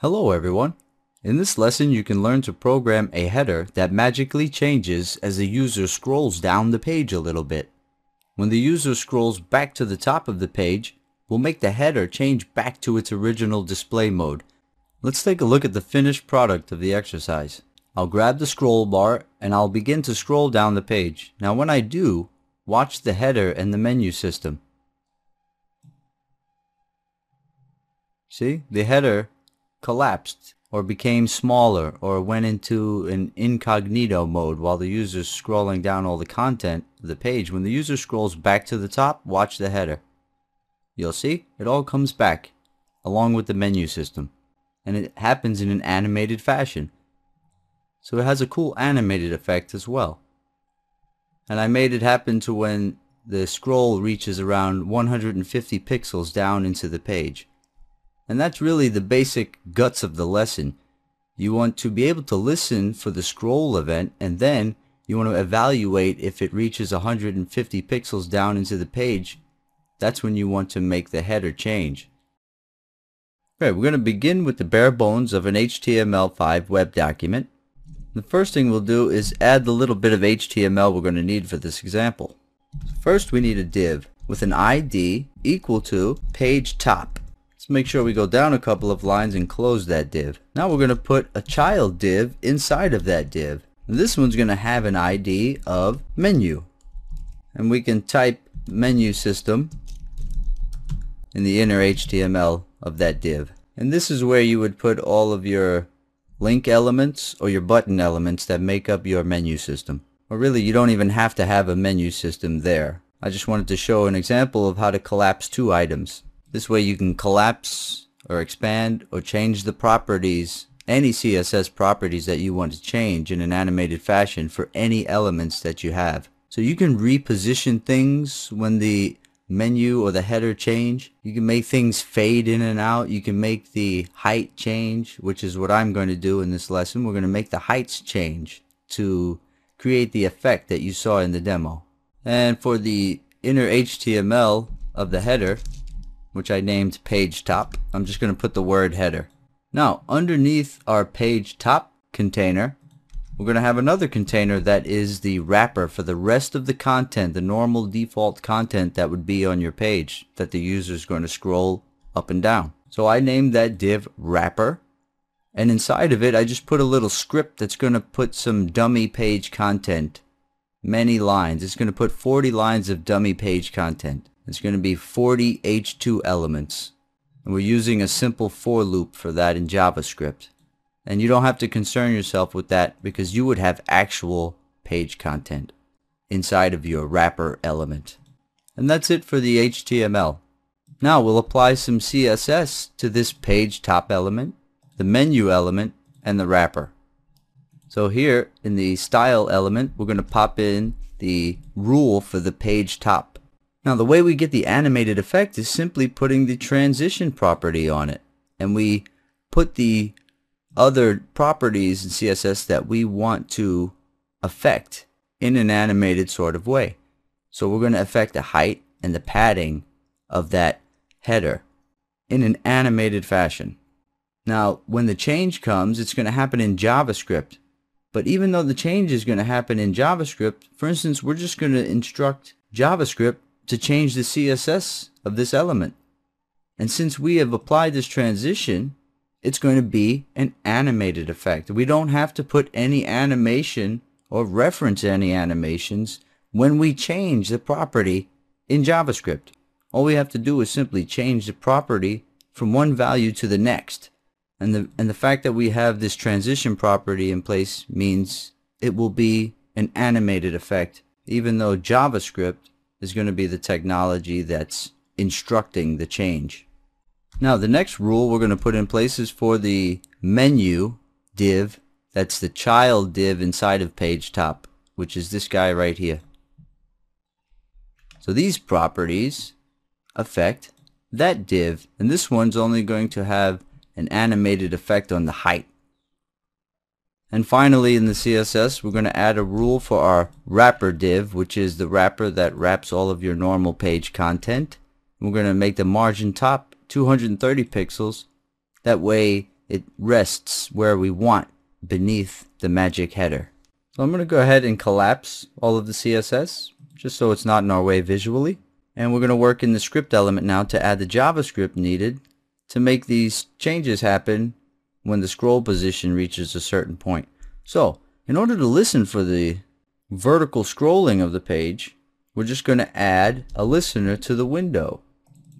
Hello everyone. In this lesson you can learn to program a header that magically changes as the user scrolls down the page a little bit. When the user scrolls back to the top of the page, we'll make the header change back to its original display mode. Let's take a look at the finished product of the exercise. I'll grab the scroll bar and I'll begin to scroll down the page. Now when I do, watch the header and the menu system. See, the header collapsed or became smaller or went into an incognito mode while the user is scrolling down all the content of the page. When the user scrolls back to the top, watch the header. You'll see it all comes back along with the menu system and it happens in an animated fashion. So it has a cool animated effect as well. And I made it happen to when the scroll reaches around 150 pixels down into the page. And that's really the basic guts of the lesson. You want to be able to listen for the scroll event and then you want to evaluate if it reaches 150 pixels down into the page. That's when you want to make the header change. Alright, we're going to begin with the bare bones of an HTML5 web document. The first thing we'll do is add the little bit of HTML we're going to need for this example. First we need a div with an ID equal to page top. Make sure we go down a couple of lines and close that div. Now we're going to put a child div inside of that div. This one's going to have an ID of menu. And we can type menu system in the inner HTML of that div. And this is where you would put all of your link elements or your button elements that make up your menu system. Or really you don't even have to have a menu system there. I just wanted to show an example of how to collapse two items. This way you can collapse or expand or change the properties, any CSS properties that you want to change in an animated fashion for any elements that you have. So you can reposition things when the menu or the header change. You can make things fade in and out. You can make the height change, which is what I'm going to do in this lesson. We're going to make the heights change to create the effect that you saw in the demo. And for the inner HTML of the header, which I named page top. I'm just going to put the word header. Now, underneath our page top container, we're going to have another container that is the wrapper for the rest of the content, the normal default content that would be on your page that the user is going to scroll up and down. So I named that div wrapper. And inside of it, I just put a little script that's going to put some dummy page content. Many lines. It's going to put 40 lines of dummy page content. It's going to be 40 H2 elements. And we're using a simple for loop for that in JavaScript. And you don't have to concern yourself with that because you would have actual page content inside of your wrapper element. And that's it for the HTML. Now we'll apply some CSS to this page top element, the menu element, and the wrapper. So here in the style element, we're going to pop in the rule for the page top. Now the way we get the animated effect is simply putting the transition property on it. And we put the other properties in CSS that we want to affect in an animated sort of way. So we're going to affect the height and the padding of that header in an animated fashion. Now, when the change comes, it's going to happen in JavaScript. But even though the change is going to happen in JavaScript, for instance, we're just going to instruct JavaScript to change the CSS of this element. And since we have applied this transition, it's going to be an animated effect. We don't have to put any animation or reference any animations when we change the property in JavaScript. All we have to do is simply change the property from one value to the next. And the, and the fact that we have this transition property in place means it will be an animated effect, even though JavaScript is going to be the technology that's instructing the change. Now the next rule we're going to put in place is for the menu div that's the child div inside of page top which is this guy right here. So these properties affect that div and this one's only going to have an animated effect on the height. And finally in the CSS we're going to add a rule for our wrapper div which is the wrapper that wraps all of your normal page content. We're going to make the margin top 230 pixels. That way it rests where we want beneath the magic header. So I'm going to go ahead and collapse all of the CSS just so it's not in our way visually. And we're going to work in the script element now to add the JavaScript needed to make these changes happen when the scroll position reaches a certain point. So in order to listen for the vertical scrolling of the page, we're just going to add a listener to the window.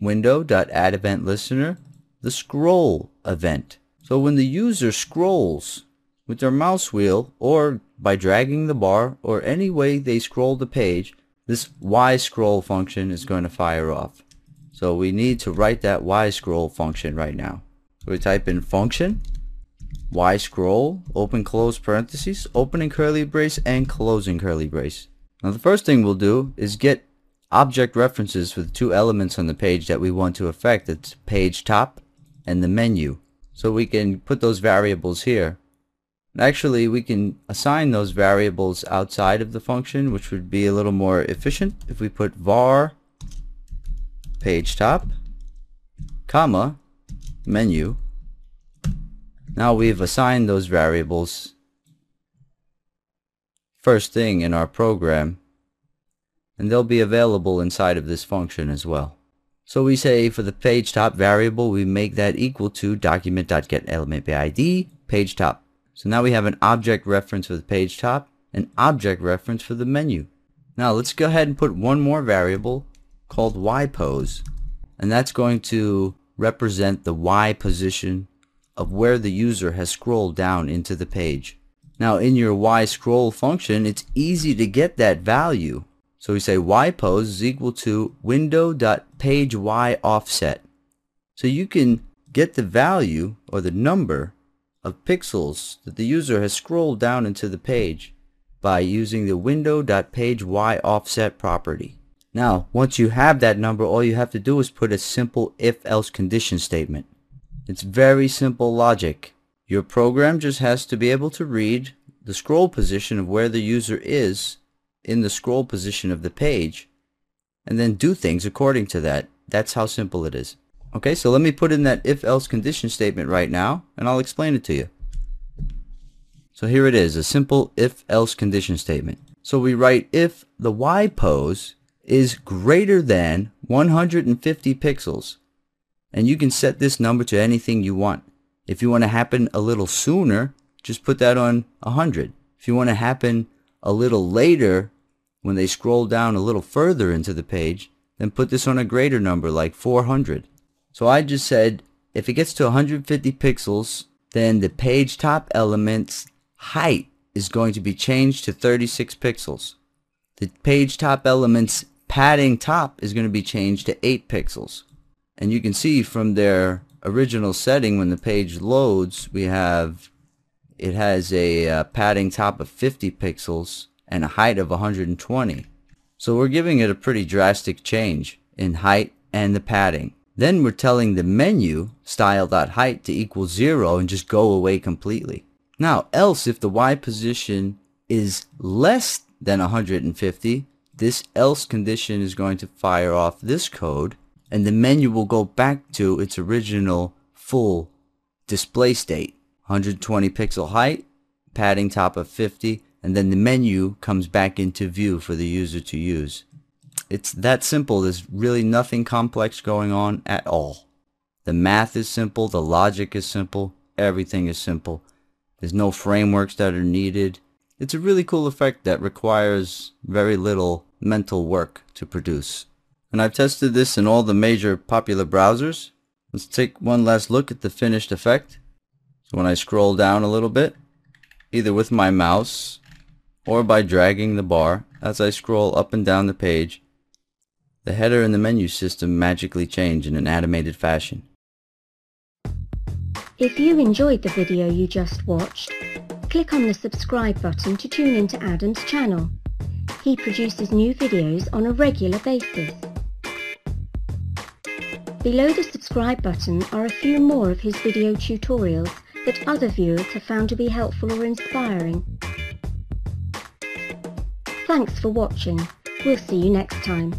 Window.addEventListener, the scroll event. So when the user scrolls with their mouse wheel or by dragging the bar or any way they scroll the page, this Y scroll function is going to fire off. So we need to write that Y scroll function right now. So we type in function, Y scroll, open close parentheses, opening curly brace and closing curly brace. Now the first thing we'll do is get object references for the two elements on the page that we want to affect. It's page top and the menu. So we can put those variables here. Actually, we can assign those variables outside of the function, which would be a little more efficient if we put var page top, comma, menu. Now we've assigned those variables first thing in our program and they'll be available inside of this function as well. So we say for the page top variable we make that equal to document.getElementById page top. So now we have an object reference for the page top, an object reference for the menu. Now let's go ahead and put one more variable called yPose and that's going to represent the Y position of where the user has scrolled down into the page. Now in your Y scroll function, it's easy to get that value. So we say Y pose is equal to window.page Y offset. So you can get the value or the number of pixels that the user has scrolled down into the page by using the window.page Y offset property. Now, once you have that number, all you have to do is put a simple if-else condition statement. It's very simple logic. Your program just has to be able to read the scroll position of where the user is in the scroll position of the page and then do things according to that. That's how simple it is. Okay, so let me put in that if-else condition statement right now and I'll explain it to you. So here it is, a simple if-else condition statement. So we write if the Y pose is greater than 150 pixels. And you can set this number to anything you want. If you want to happen a little sooner, just put that on 100. If you want to happen a little later, when they scroll down a little further into the page, then put this on a greater number like 400. So I just said if it gets to 150 pixels, then the page top element's height is going to be changed to 36 pixels. The page top element's padding top is going to be changed to 8 pixels. And you can see from their original setting when the page loads, we have, it has a uh, padding top of 50 pixels and a height of 120. So we're giving it a pretty drastic change in height and the padding. Then we're telling the menu style.height to equal 0 and just go away completely. Now, else if the Y position is less than 150, this else condition is going to fire off this code and the menu will go back to its original full display state. 120 pixel height padding top of 50 and then the menu comes back into view for the user to use. It's that simple. There's really nothing complex going on at all. The math is simple. The logic is simple. Everything is simple. There's no frameworks that are needed. It's a really cool effect that requires very little mental work to produce. And I've tested this in all the major popular browsers. Let's take one last look at the finished effect. So when I scroll down a little bit, either with my mouse or by dragging the bar as I scroll up and down the page, the header and the menu system magically change in an animated fashion. If you enjoyed the video you just watched, click on the subscribe button to tune into Adam's channel. He produces new videos on a regular basis. Below the subscribe button are a few more of his video tutorials that other viewers have found to be helpful or inspiring. Thanks for watching. We'll see you next time.